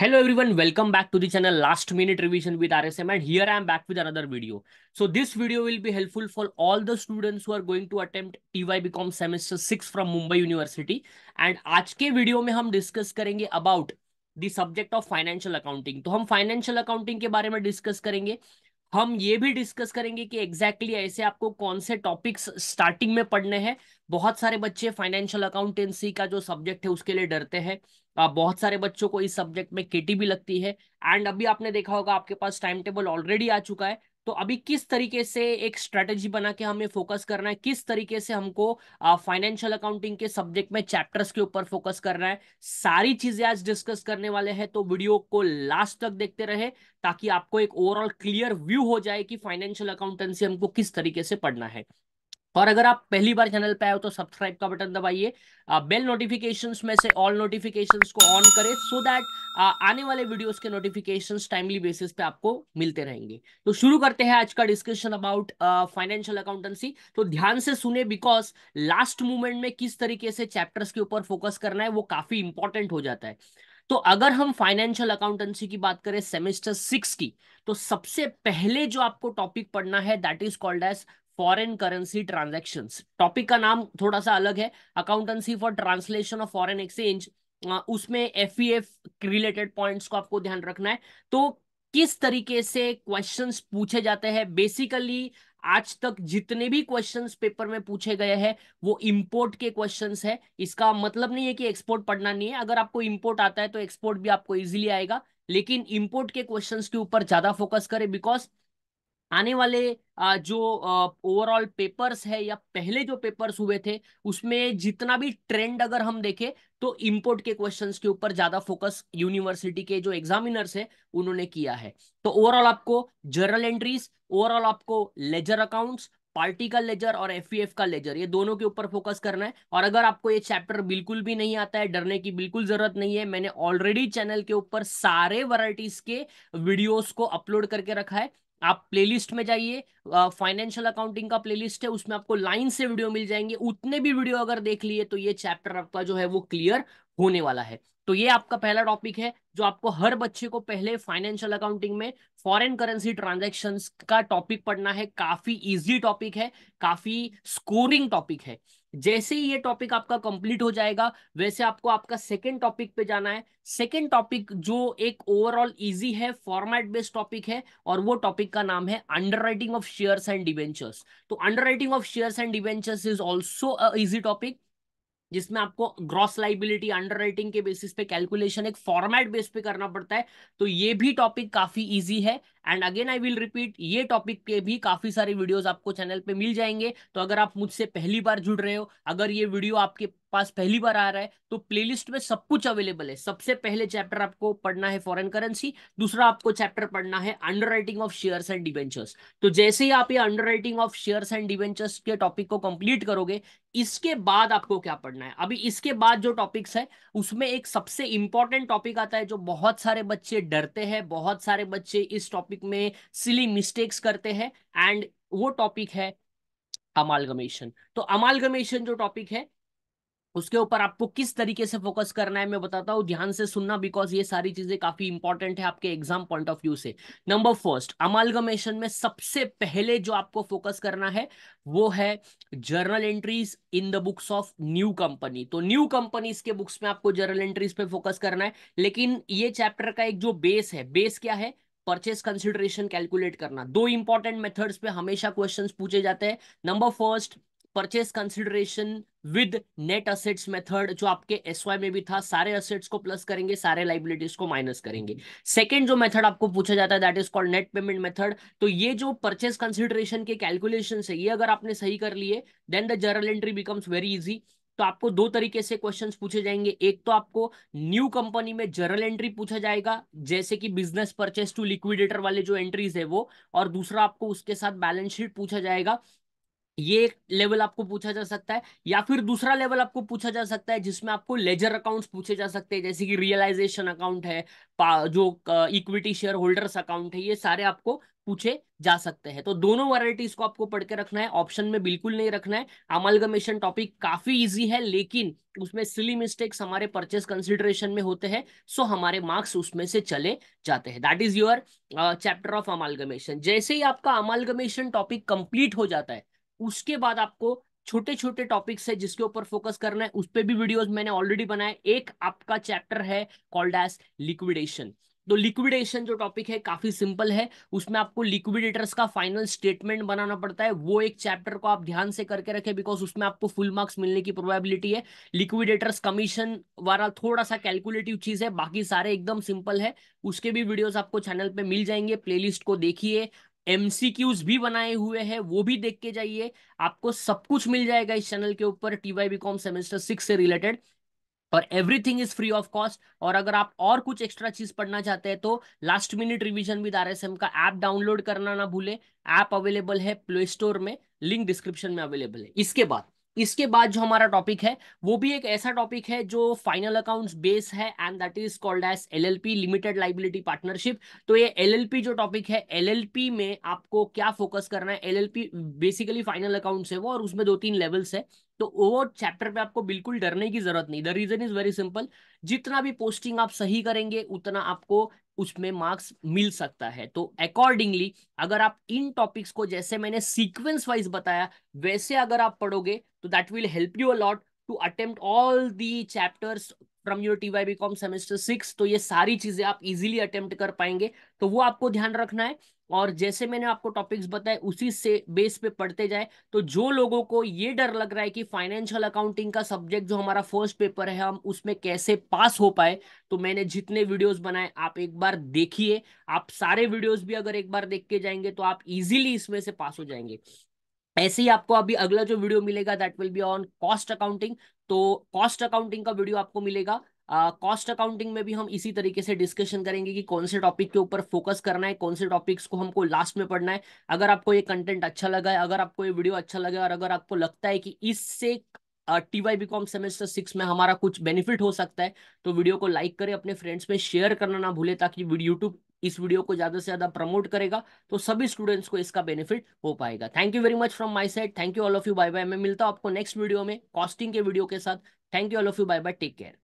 Hello everyone, welcome back to the channel Last Minute Revision with RSM and here I am back with another video. So this video will be helpful for all the students who are going to attempt TY BCom semester 6 from Mumbai University and आज के video में हम discuss करेंगे the subject of financial accounting. So तो हम discuss about discuss करेंगे हम ये भी डिस्कस करेंगे कि एग्जैक्टली exactly ऐसे आपको कौन से टॉपिक्स स्टार्टिंग में पढ़ने हैं। बहुत सारे बच्चे फाइनेंशियल अकाउंटेंसी का जो सब्जेक्ट है उसके लिए डरते हैं। बहुत सारे बच्चों को इस सब्जेक्ट में केटी भी लगती है। एंड अभी आपने देखा होगा आपके पास टाइम टेबल ऑलरेडी आ चुका है। तो अभी किस तरीके से एक स्ट्रेटेजी बना के हमें फोकस करना है? किस तरीके से हमको फाइनेंशियल अकाउंटिंग के सब्जेक्ट में चैप्टर्स के ऊपर फोकस करना है? सारी चीज़ें आज डिस्कस करने वाले हैं तो वीडियो को लास्ट तक देखते रहे, ताकि आपको एक ओवरऑल क्लियर व्यू हो जाए कि फाइनेंशियल अकाउंटेंसी हमको किस तरीके से पढ़ना है। और अगर आप पहली बार चैनल पे आए हो तो सब्सक्राइब का बटन दबाइए बेल नोटिफिकेशंस में से ऑल नोटिफिकेशंस को ऑन करें सो दैट आने वाले वीडियोस के नोटिफिकेशंस टाइमली बेसिस पे आपको मिलते रहेंगे। तो शुरू करते हैं आज का डिस्कशन अबाउट फाइनेंशियल अकाउंटेंसी तो ध्यान से सुने बिकॉज़ लास्ट मूवमेंट में किस तरीके से चैप्टर्स के ऊपर फोकस करना है वो काफ़ी इंपॉर्टेंट हो जाता है। तो अगर हम फाइनेंशियल अकाउंटेंसी की बात करें सेमेस्टर सिक्स की तो सबसे पहले जो आपको टॉपिक पढ़ना है that is called as foreign currency transaction topic का नाम थोड़ा सा अलग है. Accountancy for translation of foreign exchange उसमें एफ़ रिलेटेड पॉइंट्स को आपको ध्यान रखना है. तो किस तरीके से क्वेश्चंस पूछे जाते हैं? बेसिकली आज तक जितने भी क्वेश्चंस पेपर में पूछे गए हैं, वो इंपोर्ट के क्वेश्चंस है. इसका मतलब नहीं है कि एक्सपोर्ट पढ़ना नहीं है. अगर आपको इंपोर्ट आता है तो एक्सपोर्ट भी आपको इजीली आएगा. लेकिन इंपोर्ट के क्वेश्चंस के ऊपर ज़्यादा फोकस करें बिकॉज़ आने वाले जो ओवरऑल पेपर्स है या पहले जो पेपर्स हुए थे, उसमें जितना भी ट्रेंड अगर हम देखें तो इंपोर्ट के क्वेश्चंस के ऊपर ज़्यादा फोकस यूनिवर्सिटी के जो एग्जामिनर्स है, उन्होंने किया है। तो ओवरऑल आपको जर्नल एंट्रीज ओवरऑल आपको लेजर अकाउंट्स पार्टी का लेजर और एफ़ का लेजर ये दोनों के ऊपर फोकस करना है। और अगर आपको ये चैप्टर बिल्कुल भी नहीं आता है, डरने की बिल्कुल ज़रूरत नहीं है, मैंने ऑलरेडी चैनल के ऊपर सारे वैरायटीज के वीडियोस को अपलोड करके रखा है। आप प्लेलिस्ट में जाइए फाइनेंशियल अकाउंटिंग का प्लेलिस्ट है, उसमें आपको लाइन से वीडियो मिल जाएँगे, उतने भी वीडियो अगर देख लिए तो ये चैप्टर आपका जो है वो क्लियर होने वाला है। तो ये आपका पहला टॉपिक है, जो आपको हर बच्चे को पहले फाइनेंशियल अकाउंटिंग में फॉरेन करेंसी ट्रांजेक्शन का टॉपिक पढ़ना है। काफ़ी इजी टॉपिक है, काफ़ी स्कोरिंग टॉपिक है। जैसे ही ये टॉपिक आपका कंप्लीट हो जाएगा, वैसे आपको आपका सेकेंड टॉपिक पे जाना है। सेकेंड टॉपिक जो एक ओवरऑल इजी है फॉर्मेट बेस्ड टॉपिक है, और वो टॉपिक का नाम है underwriting of shares and debentures तो underwriting of shares and debentures is also easy topic जिसमें आपको ग्रॉस लाइबिलिटी अंडर के बेसिस पे कैलकुलेशन एक फॉर्मेट बेस पे करना पड़ता है तो ये भी टॉपिक काफ़ी इजी है। And again I will repeat ये टॉपिक के भी काफ़ी सारे वीडियोस आपको चैनल पे मिल जाएँगे। तो अगर आप मुझसे पहली बार जुड़ रहे हो, अगर ये वीडियो आपके पास पहली बार आ रहा है तो प्लेलिस्ट में सब कुछ अवेलेबल है। सबसे पहले चैप्टर आपको पढ़ना है फॉरेन करेंसी दूसरा आपको चैप्टर पढ़ना है under of shares and debentures तो जैसे ही आप ये under of shares and debentures के टॉपिक को कंप्लीट करोगे, इसके बाद आपको क्या पढ़ना है? अभी इसके बाद जो टॉपिक्स है, उसमें एक सबसे इंपॉर्टेंट टॉपिक आता है जो बहुत सारे बच्चे डरते हैं, बहुत सारे बच्चे इस टॉपिक में सिली मिस्टेक्स करते हैं एंड वो टॉपिक है अमालगमेशन तो अमालगमेशन जो टॉपिक है, उसके ऊपर आपको किस तरीके से फोकस करना है मैं बताता हूँ, ध्यान से सुनना बिकॉज़ ये सारी चीज़ें काफ़ी इंपॉर्टेंट है आपके एग्ज़ाम पॉइंट ऑफ़ व्यू से. नंबर फ़र्स्ट अमालगमेशन में सबसे पहले जो आपको फोकस करना है, वो है journal entries in the books of new company तो न्यू कंपनीज़ के बुक्स में आपको जर्नल एंट्रीज पे फोकस करना है, लेकिन ये चैप्टर का एक जो बेस है बेस क्या है? परचेस कंसिडरेशन कैलकुलेट करना। दो इंपॉर्टेंट मेथड्स पे हमेशा क्वेश्चंस पूछे जाते हैं। Number first purchase consideration with net assets method जो आपके एस में भी था, सारे असेट्स को प्लस करेंगे, सारे लाइबिलिटीज को माइनस करेंगे। सेकेंड जो मेथड आपको पूछा जाता है that is called net payment method तो ये जो परचेस कंसिडरेशन के कैलकुलेशन है, ये अगर आपने सही कर लिए then the journal entry becomes very easy तो आपको दो तरीके से क्वेश्चंस पूछे जाएँगे। एक तो आपको न्यू कंपनी में जर्नल एंट्री पूछा जाएगा, जैसे कि बिज़नेस परचेस टू लिक्विडेटर वाले जो एंट्रीज है वो, और दूसरा आपको उसके साथ बैलेंस शीट पूछा जाएगा। ये लेवल आपको पूछा जा सकता है, या फिर दूसरा लेवल आपको पूछा जा सकता है, जिसमें आपको लेजर अकाउंट्स पूछे जा सकते हैं, जैसे कि रियलाइजेशन अकाउंट है जो इक्विटी शेयर होल्डर्स अकाउंट है, ये सारे आपको पूछे जा सकते हैं। तो दोनों वैरायटीज को आपको पढ़ के रखना है ऑप्शन में बिल्कुल नहीं रखना है। अमलगमेशन टॉपिक काफ़ी इजी है, लेकिन उसमें सिली मिस्टेक्स हमारे परचेस कंसिडरेशन में होते हैं सो हमारे मार्क्स उसमें से चले जाते हैं। That is your chapter of amalgamation जैसे ही आपका अमलगमेशन टॉपिक कंप्लीट हो जाता है, उसके बाद आपको छोटे छोटे टॉपिक्स है जिसके ऊपर फोकस करना है, उस पर भी वीडियोस मैंने ऑलरेडी बनाए। एक आपका चैप्टर है कॉल्ड एज लिक्विडेशन तो लिक्विडेशन जो टॉपिक है काफ़ी सिंपल है। उसमें आपको लिक्विडेटर्स का फाइनल स्टेटमेंट बनाना पड़ता है। वो एक चैप्टर को आप ध्यान से करके रखें बिकॉज़ उसमें आपको फुल मार्क्स मिलने की प्रोबेबिलिटी है। लिक्विडेटर्स कमीशन वाला थोड़ा सा कैलकुलेटिव चीज़ है, बाकी सारे एकदम सिंपल है। उसके भी वीडियोस आपको चैनल पे मिल जाएँगे प्लेलिस्ट को देखिए। एमसीक्यूज भी बनाए हुए हैं, वो भी देख के जाइए। आपको सब कुछ मिल जाएगा इस चैनल के ऊपर टीवाई बीकॉम सेमेस्टर सिक्स से रिलेटेड और everything is free of cost और अगर आप और कुछ एक्स्ट्रा चीज़ पढ़ना चाहते हैं तो last minute revision with RSM का ऐप डाउनलोड करना ना भूले। ऐप अवेलेबल है प्ले स्टोर में लिंक डिस्क्रिप्शन में अवेलेबल है। इसके बाद इसके बाद जो हमारा टॉपिक है, वो भी एक ऐसा टॉपिक है जो फाइनल अकाउंट्स बेस है and that is called as LLP limited liability partnership तो ये एलएलपी जो टॉपिक है एलएलपी में आपको क्या फोकस करना है? एलएलपी बेसिकली फाइनल अकाउंट्स है वो, और उसमें दो तीन लेवल्स है। तो वो चैप्टर पे आपको बिल्कुल डरने की ज़रूरत नहीं। The reason is very simple जितना भी पोस्टिंग आप सही करेंगे, उतना आपको उसमें मार्क्स मिल सकता है। तो अकॉर्डिंगली अगर आप इन टॉपिक्स को, जैसे मैंने सीक्वेंस वाइज बताया, वैसे अगर आप पढ़ोगे तो that will help you a lot to attempt all the chapters from your T Y BCom semester six तो ये सारी चीज़ें आप इजीली अटेम्प्ट कर पाएँगे। तो वो आपको ध्यान रखना है। और जैसे मैंने आपको टॉपिक्स बताए, उसी से बेस पे पढ़ते जाए। तो जो लोगों को ये डर लग रहा है कि फाइनेंशियल अकाउंटिंग का सब्जेक्ट जो हमारा फ़र्स्ट पेपर है, हम उसमें कैसे पास हो पाए तो मैंने जितने वीडियोस बनाए, आप एक बार देखिए। आप सारे वीडियोस भी अगर एक बार देख के जाएँगे तो आप इजीली इसमें से पास हो जाएँगे। ऐसे ही आपको अभी अगला जो वीडियो मिलेगा that will be on cost accounting तो कॉस्ट अकाउंटिंग का वीडियो आपको मिलेगा। कॉस्ट uh, अकाउंटिंग में भी हम इसी तरीके से डिस्कशन करेंगे कि कौन से टॉपिक के ऊपर फोकस करना है कौन से टॉपिक्स को हमको लास्ट में पढ़ना है। अगर आपको ये कंटेंट अच्छा लगा है अगर आपको ये वीडियो अच्छा लगा और अगर आपको लगता है कि इससे T Y BCom semester six में हमारा कुछ बेनिफिट हो सकता है तो वीडियो को लाइक करें अपने फ्रेंड्स में शेयर करना ना भूले ताकि यूट्यूब इस वीडियो को ज़्यादा से ज़्यादा प्रमोट करेगा तो सभी स्टूडेंट्स को इसका बेनिफिट हो पाएगा। Thank you very much from my side thank you all of you bye bye मैं मिलता हूँ आपको नेक्स्ट वीडियो में कॉस्टिंग के वीडियो के साथ. Thank you all of you bye bye take care